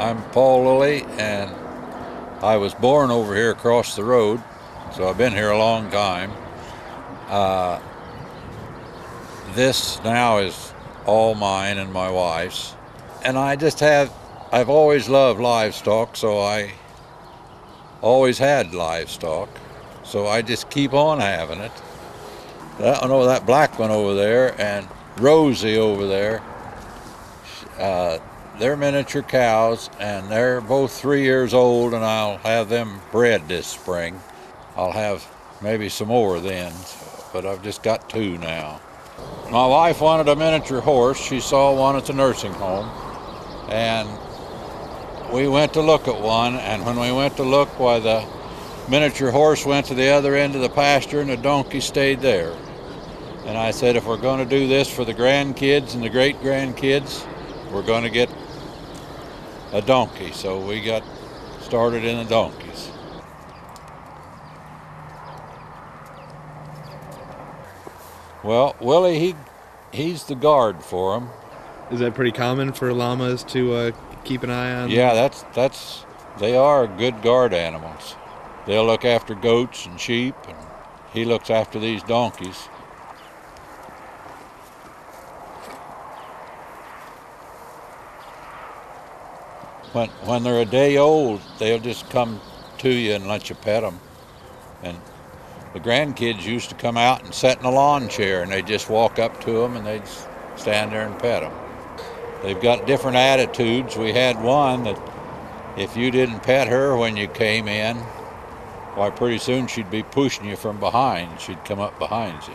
I'm Paul Lilly, and I was born over here across the road, so I've been here a long time. Uh, this now is all mine and my wife's, and I just have, I've always loved livestock, so I always had livestock, so I just keep on having it. That one over, that black one over there, and Rosie over there. Uh, they're miniature cows, and they're both three years old, and I'll have them bred this spring. I'll have maybe some more then, but I've just got two now. My wife wanted a miniature horse. She saw one at the nursing home, and we went to look at one. And when we went to look, why the miniature horse went to the other end of the pasture, and the donkey stayed there. And I said, if we're going to do this for the grandkids and the great grandkids, we're going to get a donkey. So we got started in the donkeys. Well, Willie, he he's the guard for them. Is that pretty common for llamas to uh, keep an eye on? Yeah, that's that's they are good guard animals. They'll look after goats and sheep, and he looks after these donkeys. When when they're a day old, they'll just come to you and let you pet them. And the grandkids used to come out and sit in a lawn chair, and they'd just walk up to them and they'd stand there and pet them. They've got different attitudes. We had one that if you didn't pet her when you came in, why, pretty soon she'd be pushing you from behind. She'd come up behind you.